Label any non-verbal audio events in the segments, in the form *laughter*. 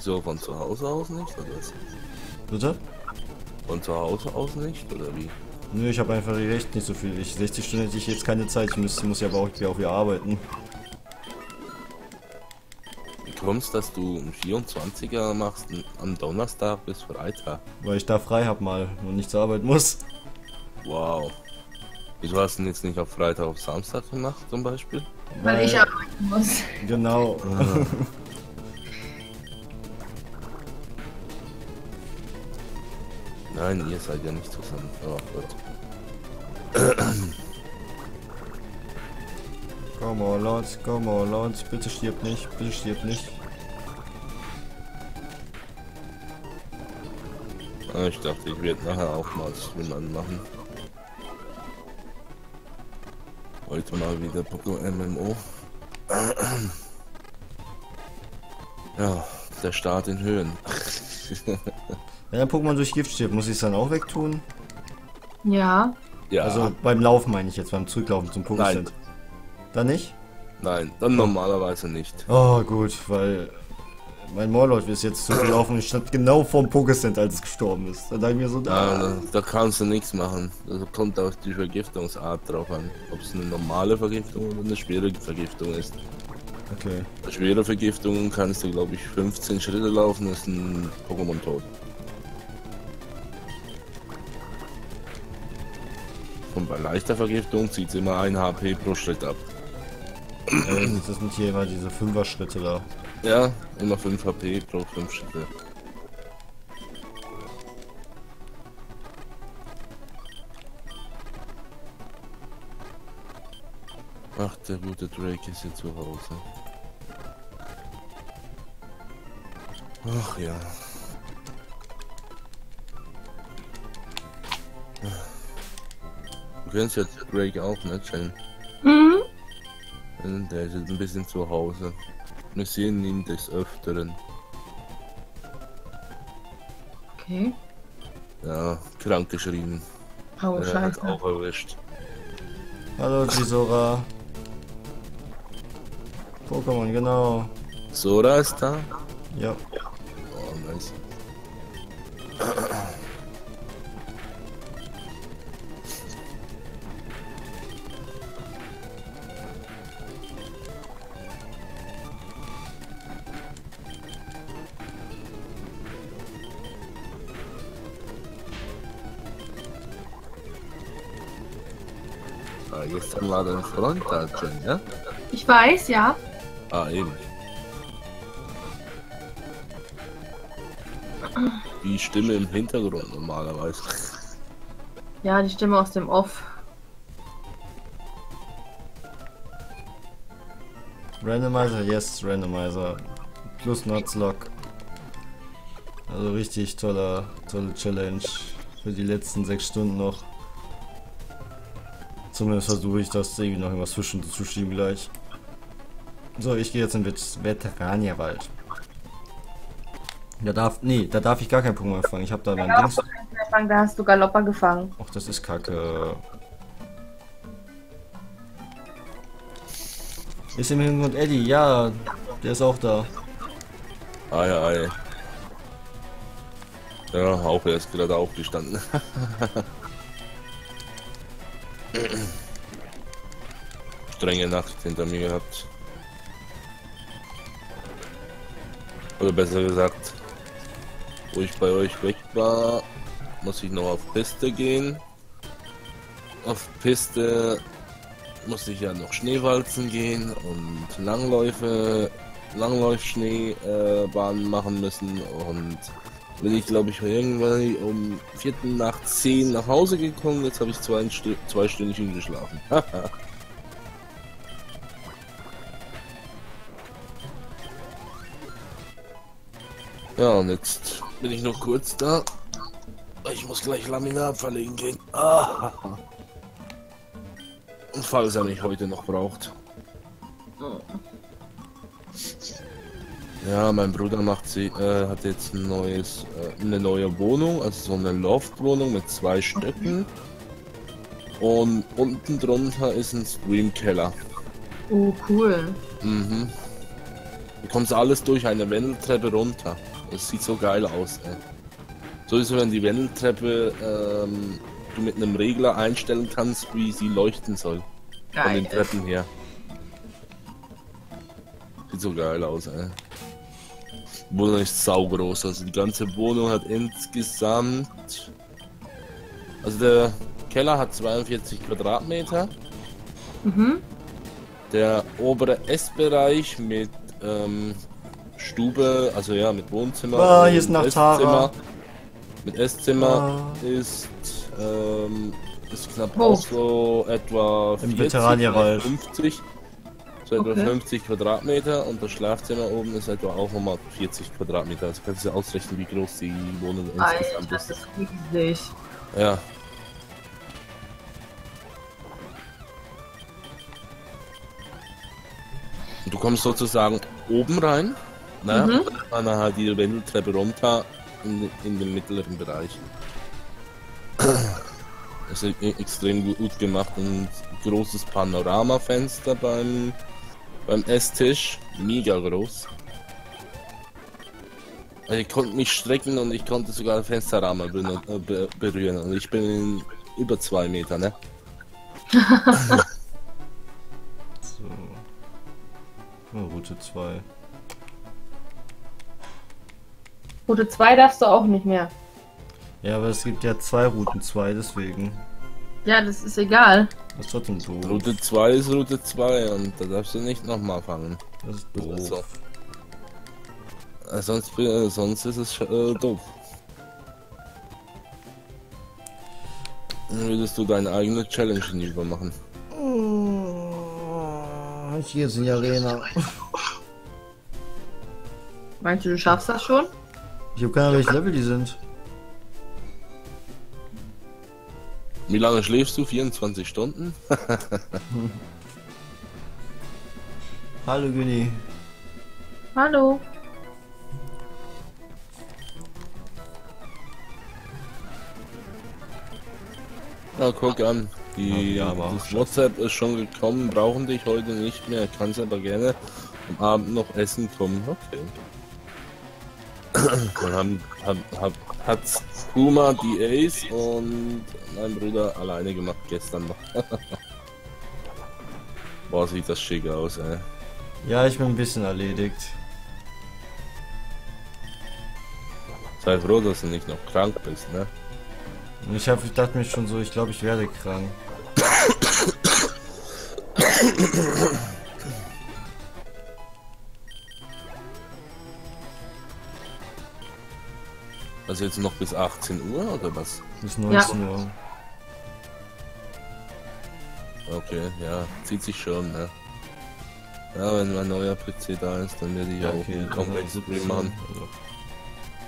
So, von zu Hause aus nicht, oder was? Bitte? Von zu Hause aus nicht, oder wie? Nö, ich habe einfach echt nicht so viel. Ich 60 Stunden hätte ich jetzt keine Zeit. Ich muss, muss ja aber auch, auch wieder arbeiten. Wie kommst dass du einen 24er machst am Donnerstag bis Freitag? Weil ich da frei habe mal und nicht zur Arbeit muss. Wow. Wieso hast du ihn jetzt nicht auf Freitag auf Samstag gemacht zum Beispiel? Weil, Weil ich arbeiten muss. Genau. *laughs* Nein, ihr seid ja nicht zusammen. Oh Gott. Komm on, Lords, komm on, Lords. Bitte stirb nicht, bitte stirb nicht. Ah, ich dachte, ich werde nachher auch mal Stream machen. Heute mal wieder Poco MMO. Ja, der Start in Höhen. *laughs* Wenn der Pokémon durch Gift stirbt, muss ich es dann auch wegtun? Ja. Ja. Also beim Laufen meine ich jetzt, beim Zurücklaufen zum Pokécent. Nein. Dann nicht? Nein, dann normalerweise nicht. Oh gut, weil mein Morlord ist jetzt zurückgelaufen und stand genau vorm Pokécent, als es gestorben ist. Da dachte ich mir so, da, da, da kannst du nichts machen. Das kommt auf die Vergiftungsart drauf an. Ob es eine normale Vergiftung oder eine schwere Vergiftung ist. Okay. Bei schwere Vergiftungen kannst du, glaube ich, 15 Schritte laufen, ist ein Pokémon tot. Und bei leichter Vergiftung zieht es immer ein HP pro Schritt ab. Äh, das sind hier immer diese 5er Schritte da. Ja, immer 5 HP pro 5 Schritte. Ach, der gute Drake ist hier zu Hause. Ach ja. Du kennst ja Drake auch, ne, Jen? Mhm. Der ist jetzt ein bisschen zu Hause. Wir sehen ihn des Öfteren. Okay. Ja, krank geschrieben. Oh, Er hat scheiße. auch erwischt. Hallo *laughs* Gisora. Pokémon, genau. Sora ist da? Ja. Ah, gestern war dein Freund da, Jen, ja? Ich weiß, ja. Ah, eben. Die Stimme im Hintergrund normalerweise. Ja, die Stimme aus dem Off. Randomizer, yes, Randomizer. Plus Nutzlock. Also richtig toller, tolle Challenge für die letzten sechs Stunden noch. Zumindest versuche ich das irgendwie noch irgendwas zwischen zu schieben gleich. So, ich gehe jetzt in Vet Veteranierwald. Da darf, nee, da darf ich gar kein Pokémon fangen. Ich habe da mein Dings. Da hast du Galopper gefangen. Ach, das ist kacke. Ist im Hintergrund Eddie, ja, der ist auch da. Ei, ei. Ja, auch er ist gerade aufgestanden. *laughs* Strenge Nacht hinter mir gehabt. Oder besser gesagt, wo ich bei euch weg war, muss ich noch auf Piste gehen. Auf Piste musste ich ja noch Schneewalzen gehen und Langläufe, Langlaufschneebahnen machen müssen und bin ich glaube ich irgendwann um vierten nach zehn nach Hause gekommen. Jetzt habe ich zwei, zwei Stündchen geschlafen. *laughs* ja, und jetzt bin ich noch kurz da. Ich muss gleich Laminat verlegen gehen. *laughs* Und falls er mich heute noch braucht. Ja, mein Bruder macht sie, äh, hat jetzt ein neues, äh, eine neue Wohnung, also so eine Loftwohnung mit zwei Stöcken. Und unten drunter ist ein Streamkeller. Oh, cool. Mhm. Du kommst alles durch eine Wendeltreppe runter. Das sieht so geil aus, ey. So ist es, wenn die Wendeltreppe ähm, du mit einem Regler einstellen kannst, wie sie leuchten soll. Von Geil. den Treppen her. Sieht so geil aus, ey. Wohnung ist saugroß, also die ganze Wohnung hat insgesamt. Also der Keller hat 42 Quadratmeter. Mhm. Der obere Essbereich mit ähm, Stube, also ja, mit Wohnzimmer. Ah, hier ist nach Esszimmer. Tara. Mit Esszimmer Ah. ist, ähm, ist knapp Wo? auch so etwa Im 40, Veteranierwald. 50. So etwa Okay. 50 Quadratmeter und das Schlafzimmer oben ist etwa auch nochmal 40 Quadratmeter. Also kannst du ausrechnen, wie groß die Wohnung Alter, insgesamt das ist. ist riesig. Ja. Du kommst sozusagen oben rein, ne? Mhm. Und dann halt die Wendeltreppe runter in, in den mittleren Bereich. Das ist e- extrem gut gemacht und großes Panoramafenster beim, beim Esstisch. Mega groß. Also Ich konnte mich strecken und ich konnte sogar den Fensterrahmen be äh, be berühren. Und ich bin in über zwei Meter, ne? *laughs* So. Oh, Route 2. Route 2 darfst du auch nicht mehr. Ja, aber es gibt ja zwei Routen 2, deswegen. Ja, das ist egal. Das ist trotzdem doof. Route 2 ist Route 2 und da darfst du nicht nochmal fangen. Das ist So. doof. Äh, Sonst, äh, sonst ist es äh, doof. Dann würdest du deine eigene Challenge hinüber machen. Oh, ich gehe jetzt in die Arena. Meinst du, du schaffst das schon? Ich habe keine Ahnung, welches Level die sind. Wie lange schläfst du? 24 Stunden? *laughs* Hallo Günni. Hallo. Ja, guck an. Die, Ja, das WhatsApp ist schon gekommen, brauchen dich heute nicht mehr. Kannst aber gerne am Abend noch essen kommen. Okay. Dann haben, hat, hat, hat's Kuma die Ace und mein Bruder alleine gemacht gestern noch. *laughs* Boah, sieht das schick aus, ey. Ja, ich bin ein bisschen erledigt. Sei froh, dass du nicht noch krank bist, ne? Ich, hab, ich dachte mir schon so, ich glaube, ich werde krank. *coughs* Also jetzt noch bis 18 Uhr oder was? Bis 19 Uhr. Okay, ja, zieht sich schon, ne? Ja, wenn mein neuer PC da ist, dann werde ich auch einen Complex Stream machen,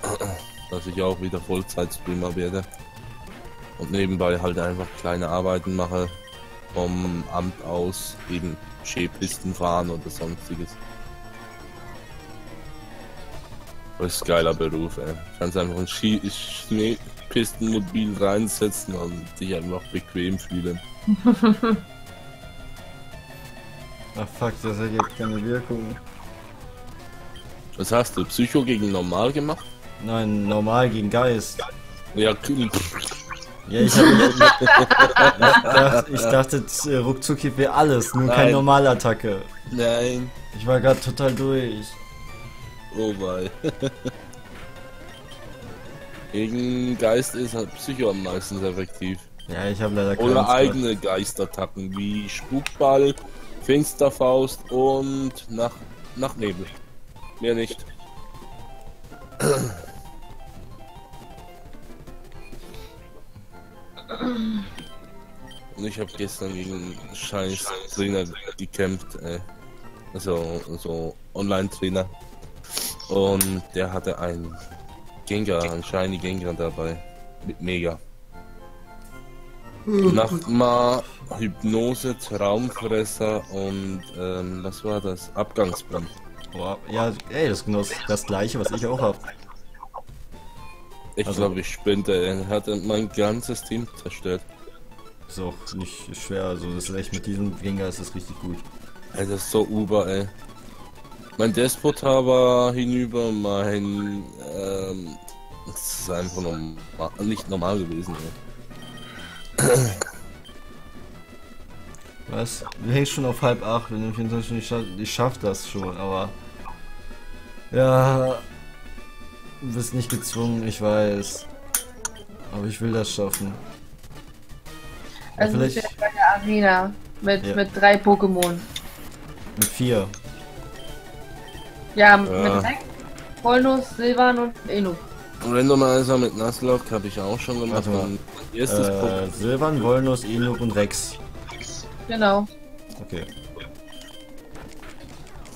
Also, dass ich auch wieder Vollzeit-Streamer werde. Und nebenbei halt einfach kleine Arbeiten mache, vom Amt aus, eben Skipisten fahren oder sonstiges. Das ist ein geiler Beruf, ey. Kannst einfach ein Ski Schneepistenmobil reinsetzen und dich einfach bequem fühlen. *laughs* Ach fuck, das hat jetzt keine Wirkung. Was hast du? Psycho gegen Normal gemacht? Nein, normal gegen Geist. Ja. Ja, ich, hab, *laughs* ich, dachte, ich dachte, äh, ruckzuck wäre alles, nur keine Nein. Normalattacke. Nein. Ich war gerade total durch. Oh wei. Gegen Geist ist halt Psycho am meisten effektiv. Ja, ich habe leider keinen Oder eigene Geistattacken wie Spukball, Finsterfaust und nach, Nachtnebel. Mehr nicht. Und ich habe gestern gegen scheiß Trainer gekämpft, ey. Also, so Online-Trainer. Und der hatte einen Gengar, einen shiny Gengar dabei. Mit Mega. Nachtmar, Hypnose, Traumfresser und ähm, was war das? Abgangsband. Boah, ja, ey, das ist genau das, gleiche, was ich auch hab. Ich Also- glaube, ich spinte, er hat mein ganzes Team zerstört. Ist auch nicht schwer, also das ist echt mit diesem Gengar ist das richtig gut. Ey, das ist so Uber, ey. Mein Despotar war hinüber, mein. Ähm, das ist einfach normal, nicht normal gewesen. Ja. Was? Du hängst schon auf halb acht, wenn du 24 Stunden nicht schaffst. Ich schaff das schon, aber. Ja. Du bist nicht gezwungen, ich weiß. Aber ich will das schaffen. Also vielleicht- ich bin bei der Arena mit, Ja. mit drei Pokémon. Mit vier. Ja, Ja. mit Rex, Volnus, Silvan und Enu. Randomizer mit Nuzlocke habe ich auch schon gemacht. Warte mal. Mein erstes Pokémon. Äh, Silvan, Volnus, Enuk und Rex. Genau. Okay.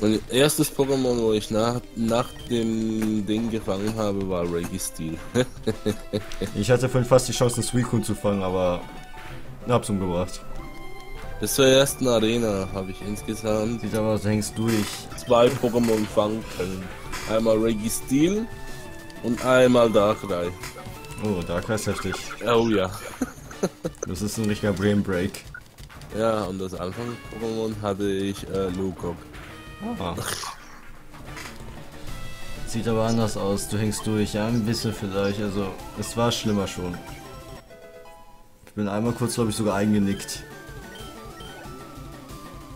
Mein erstes Pokémon, wo ich nach, nach dem Ding gefangen habe, war Registeel. *laughs* Ich hatte vorhin fast die Chance, einen Suicune zu fangen, aber hab's umgebracht. Bis zur ersten Arena habe ich insgesamt Sieht aber aus, du hängst durch. zwei Pokémon fangen können. Einmal Registeel und einmal Darkrai. Oh, Dark ist heftig. Oh ja. *laughs* Das ist ein richtiger Brain Break. Ja, und das Anfangs-Pokémon hatte ich äh, Lukok. Ah. Sieht aber anders aus, du hängst durch, ja, ein bisschen vielleicht, also es war schlimmer schon. Ich bin einmal kurz, glaube ich, sogar eingenickt.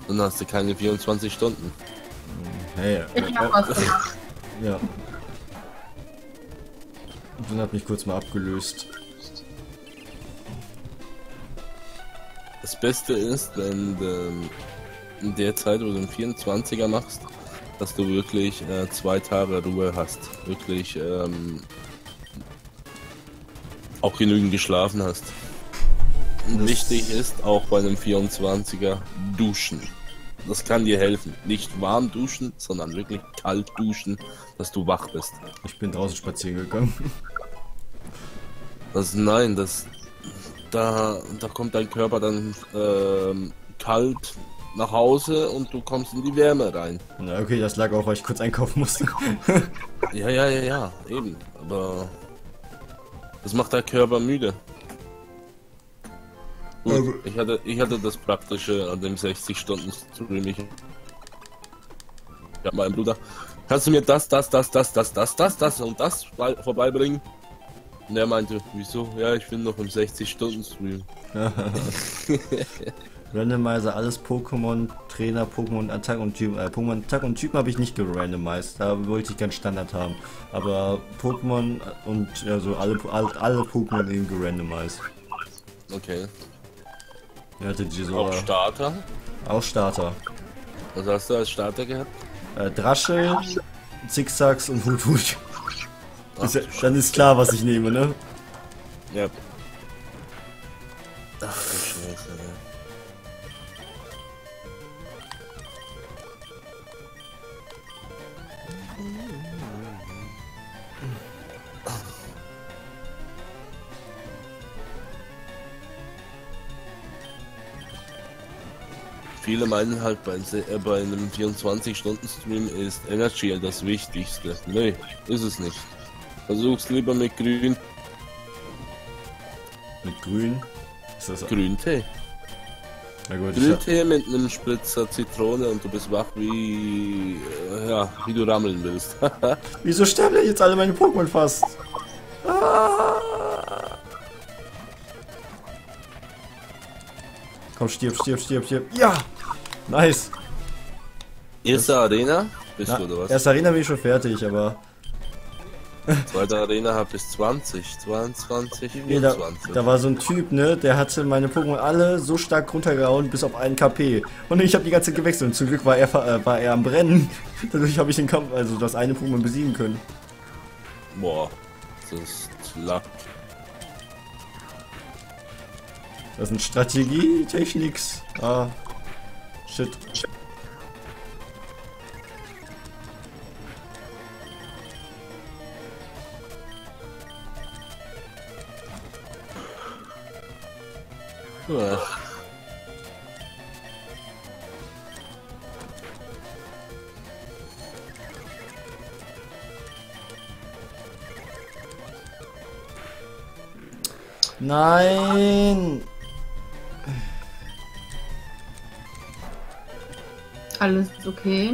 Dann hast du keine 24 Stunden. Hey, Ich äh, hab was gemacht. ja. Und dann hat mich kurz mal abgelöst. Das Beste ist, wenn du in der Zeit, wo du einen 24er machst, dass du wirklich äh, zwei Tage Ruhe hast. Wirklich ähm, auch genügend geschlafen hast. Das- Wichtig ist auch bei einem 24er duschen. Das kann dir helfen. Nicht warm duschen, sondern wirklich kalt duschen, dass du wach bist. Ich bin draußen spazieren gegangen. Das nein, das da da kommt dein Körper dann ähm, kalt nach Hause und du kommst in die Wärme rein. Na okay, das lag auch, weil ich kurz einkaufen musste. Ja, ja, ja, ja, eben. Aber das macht dein Körper müde. Gut, gut. ich hatte, ich hatte das Praktische an dem 60-Stunden-Stream. Ich ja, mein Bruder, kannst du mir das, das, das, das, das, das, das, das und das bei- vorbeibringen? Und er meinte, wieso? Ja, ich bin noch im 60-Stunden-Stream. *laughs* Randomizer, alles Pokémon, Trainer, Pokémon, Attack und Typen. Äh, Pokémon, Attack und Typen habe ich nicht gerandomized. Da wollte ich ganz Standard haben. Aber Pokémon und also alle, alle, alle Pokémon eben gerandomized. Okay. Er hatte die so Auch Starter? auch Starter. Was hast du als Starter gehabt? Äh, Draschel, Zickzacks und Hut Hut. Ach, Ist ja, dann ist klar, was ich nehme, ne? Ja. Ach du Scheiße, ne. Viele meinen halt, bei, äh, bei einem 24-Stunden-Stream ist Energy das Wichtigste. Nee, ist es nicht. Versuch's lieber mit grün, Mit Grün. Ist das Grüntee. Na gut, Grüntee mit einem Spritzer Zitrone und du bist wach wie, äh, ja, wie du rammeln willst. *laughs* Wieso sterben denn jetzt alle meine Pokémon fast? Ah! Komm, stirb, stirb, stirb, stirb. Ja! Nice! Erste Arena, bist Na, du oder was? erste Arena bin ich schon fertig, aber Zweite Arena hat bis 20, 22, nee, da, 24. da war so ein Typ, ne, der hatte meine Pokémon alle so stark runtergehauen, bis auf einen KP. Und ich habe die ganze Zeit gewechselt und zum Glück war er, äh, war er am Brennen. *laughs* Dadurch habe ich den Kampf, also das eine Pokémon besiegen können. Boah, das ist Luck. Das sind Strategie-Techniks. Ah. Shit. Ja. Nein! Alles okay.